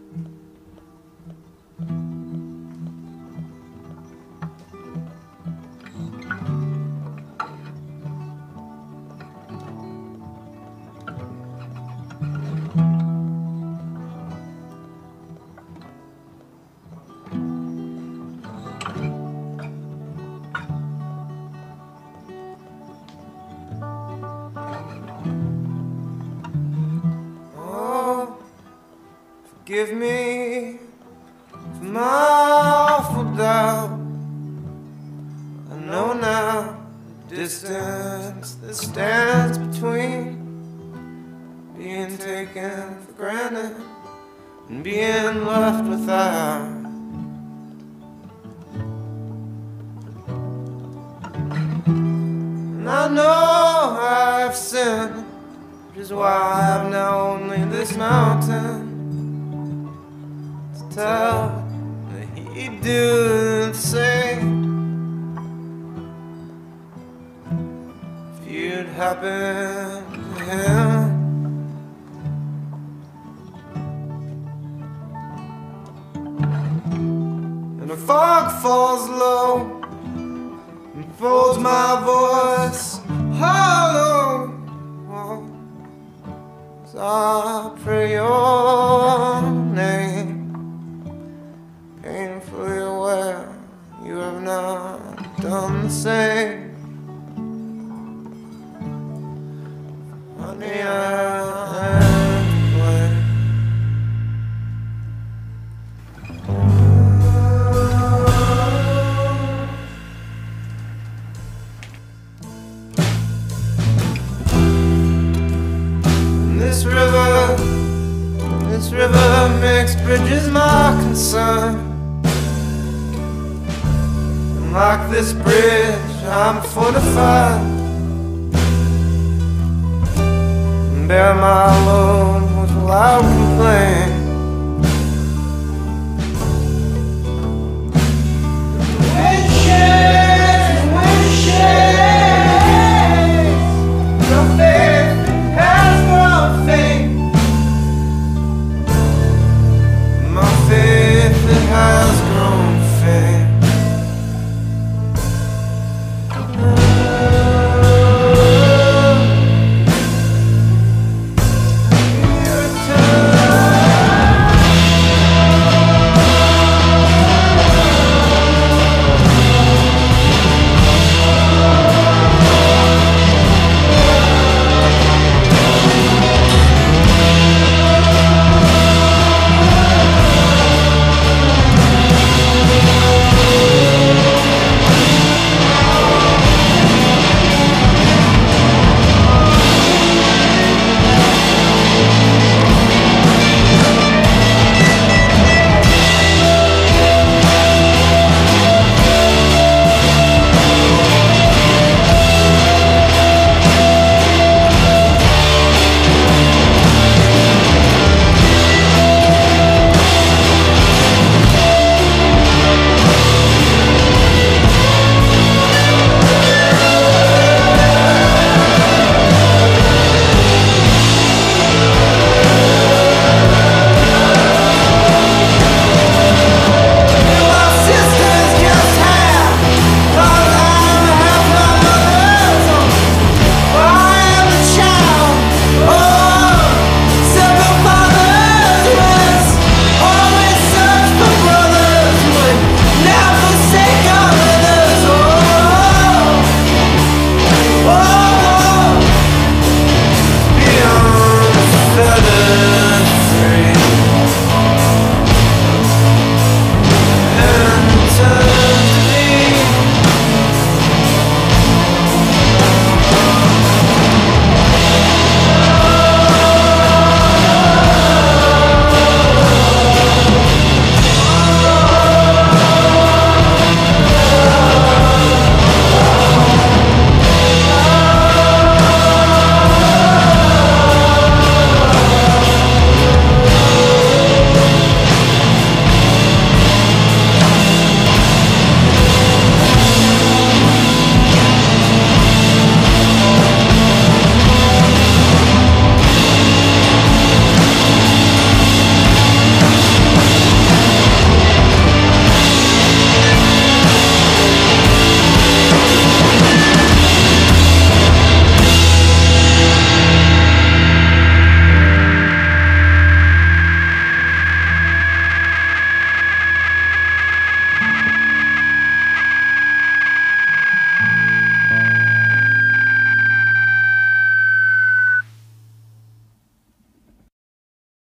Oh, forgive me for my awful doubt. I know now the distance that stands between being taken for granted and being left without. And I know I've sinned, which is why I have now only this mountain tell that he'd do the same. If you'd happen to him. And the fog falls low and folds my voice hollow. So painfully aware you have not done the same. Honey, I am blame. This river, this river makes bridges my concern. Like this bridge, I'm fortified. Bear my load without complaint.